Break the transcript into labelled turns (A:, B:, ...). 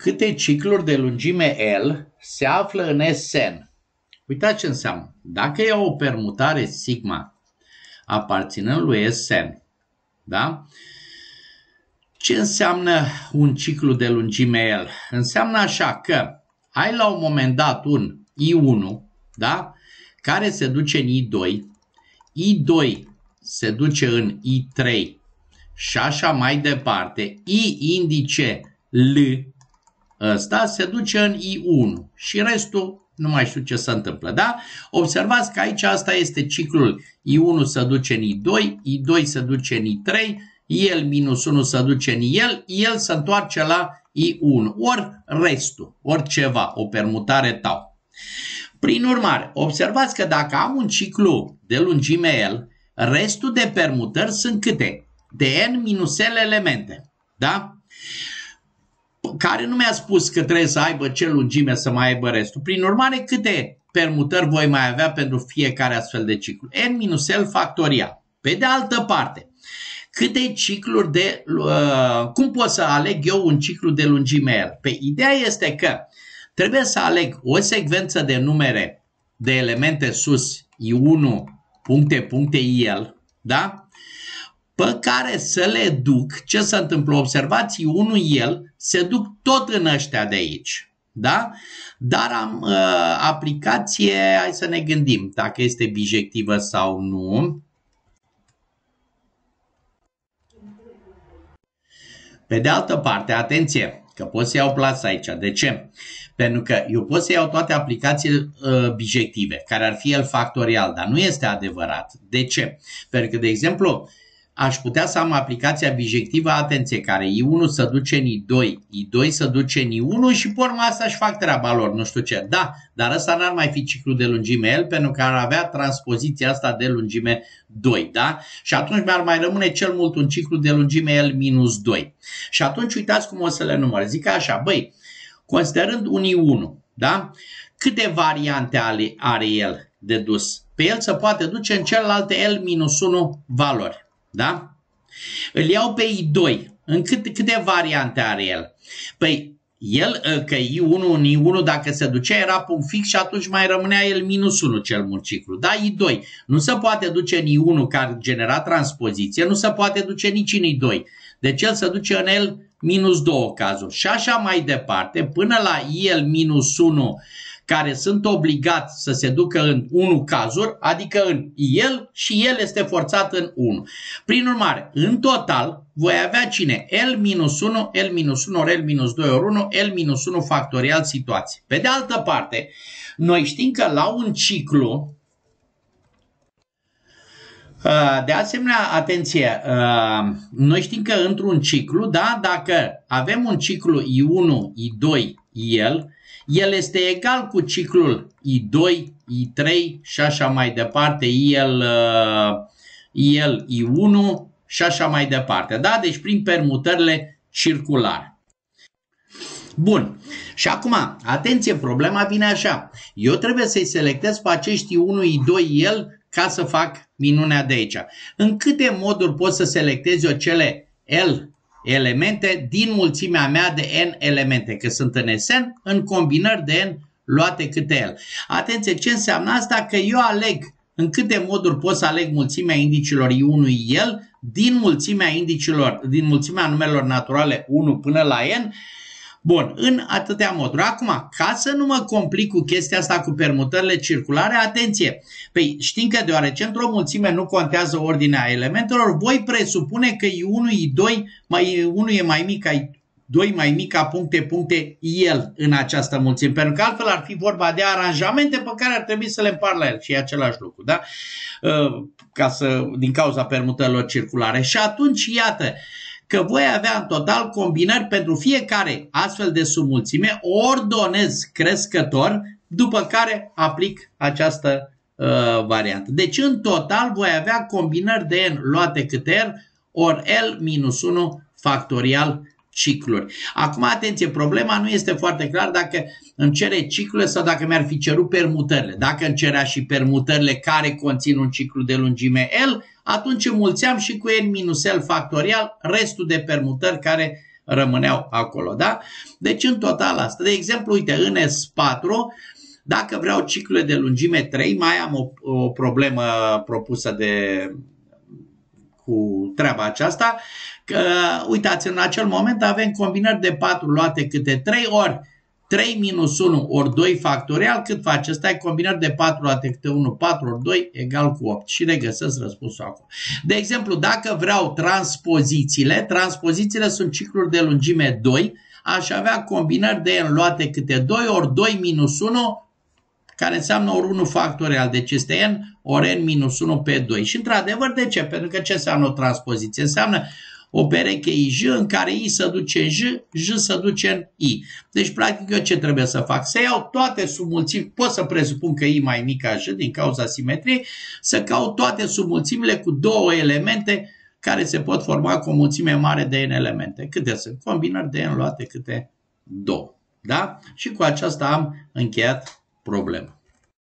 A: câte cicluri de lungime L se află în Sn. Uitați ce înseamnă. Dacă e o permutare sigma aparținând lui Sn, da? Ce înseamnă un ciclu de lungime L? Înseamnă așa că ai la un moment dat un I1, da? Care se duce în I2, I2 se duce în I3 și așa mai departe, I indice L ăsta se duce în I1 și restul nu mai știu ce se întâmplă, da? Observați că aici asta este ciclul I1 se duce în I2, I2 se duce în I3, el minus 1 se duce în el, el se întoarce la I1, ori restul, ori ceva, o permutare tau. Prin urmare, observați că dacă am un ciclu de lungime L, restul de permutări sunt câte? De N minus L elemente. Da? Care nu mi-a spus că trebuie să aibă ce lungime să mai aibă restul. Prin urmare, câte permutări voi mai avea pentru fiecare astfel de ciclu? n minus L factorial. Pe de altă parte, câte cicluri de... Uh, cum pot să aleg eu un ciclu de lungime L? Pe ideea este că trebuie să aleg o secvență de numere de elemente sus I1 puncte puncte IL, da? Pe care să le duc, ce se întâmplă? Observați, unul el se duc tot în ăștia de aici. Da? Dar am uh, aplicație, hai să ne gândim dacă este bijectivă sau nu. Pe de altă parte, atenție, că pot să iau plasă aici. De ce? Pentru că eu pot să iau toate aplicațiile uh, bijective, care ar fi el factorial, dar nu este adevărat. De ce? Pentru că, de exemplu, aș putea să am aplicația bijectivă, atenție, care I1 să duce în I2, I2 să duce în I1 și pe urma asta își fac treaba lor, nu știu ce. Da, dar ăsta n-ar mai fi ciclu de lungime L pentru că ar avea transpoziția asta de lungime 2, da? Și atunci mi-ar mai rămâne cel mult un ciclu de lungime L minus 2. Și atunci uitați cum o să le număr. Zic așa, băi, considerând un I1, da? Câte variante are, are el de dus? Pe el se poate duce în celelalte L minus 1 valori. Da? Îl iau pe I2. În cât, câte variante are el? Păi, el, ă, că I1 în I1 dacă se ducea era punct fix și atunci mai rămânea el minus 1 cel mult ciclu. Da, I2 nu se poate duce în I1 care genera transpoziție, nu se poate duce nici în I2. Deci el se duce în el minus 2 cazuri. Și așa mai departe, până la IL minus 1 care sunt obligați să se ducă în 1 cazuri, adică în el și el este forțat în 1. Prin urmare, în total, voi avea cine? L minus 1, L minus 1 ori L minus 2 ori 1, L minus 1 factorial situație. Pe de altă parte, noi știm că la un ciclu, uh, de asemenea, atenție, uh, noi știm că într-un ciclu, da, dacă avem un ciclu I1, I2, el, el este egal cu ciclul I2, I3 și așa mai departe, IL, IL I1 și așa mai departe. Da? Deci prin permutările circulare. Bun. Și acum, atenție, problema vine așa. Eu trebuie să-i selectez pe acești 1, I2, el ca să fac minunea de aici. În câte moduri pot să selectez eu cele L elemente din mulțimea mea de n elemente, că sunt în Sn în combinări de n luate câte el. Atenție, ce înseamnă asta? Că eu aleg în câte moduri pot să aleg mulțimea indicilor I1 el din mulțimea indicilor, din mulțimea numerelor naturale 1 până la n Bun, în atâtea moduri. Acum, ca să nu mă complic cu chestia asta cu permutările circulare, atenție! Păi știm că deoarece într-o mulțime nu contează ordinea elementelor, voi presupune că I1, I2, mai, 1 e mai mic ca 2 mai mic ca puncte, puncte, el în această mulțime. Pentru că altfel ar fi vorba de aranjamente pe care ar trebui să le împar la el și e același lucru, da? Uh, ca să, din cauza permutărilor circulare. Și atunci, iată, că voi avea în total combinări pentru fiecare astfel de submulțime, ordonez crescător, după care aplic această uh, variantă. Deci în total voi avea combinări de n luate câte r ori l minus 1 factorial cicluri. Acum, atenție, problema nu este foarte clar dacă îmi cere ciclurile sau dacă mi-ar fi cerut permutările. Dacă îmi cerea și permutările care conțin un ciclu de lungime L, atunci înmulțeam și cu n minus L factorial restul de permutări care rămâneau acolo, da? Deci în total asta. De exemplu, uite, în S4, dacă vreau ciclul de lungime 3, mai am o, o problemă propusă de cu treaba aceasta, că, uitați, în acel moment avem combinări de 4 luate câte 3 ori 3 minus 1 ori 2 factorial, cât face? Stai combinări de 4 luate câte 1, 4 ori 2 egal cu 8 și regăsesc răspunsul acolo. De exemplu, dacă vreau transpozițiile, transpozițiile sunt cicluri de lungime 2, aș avea combinări de n luate câte 2 ori 2 minus 1 care înseamnă ori 1 factorial, deci este n ori n minus 1 pe 2. Și într-adevăr, de ce? Pentru că ce înseamnă o transpoziție? Înseamnă o pereche IJ în care I se duce în J, J se duce în I. Deci, practic, eu ce trebuie să fac? Să iau toate submulțimi, pot să presupun că I mai mic ca J din cauza simetriei, să caut toate submulțimile cu două elemente care se pot forma cu o mulțime mare de N elemente. Câte sunt? Combinări de N luate câte două. Da? Și cu aceasta am încheiat problema.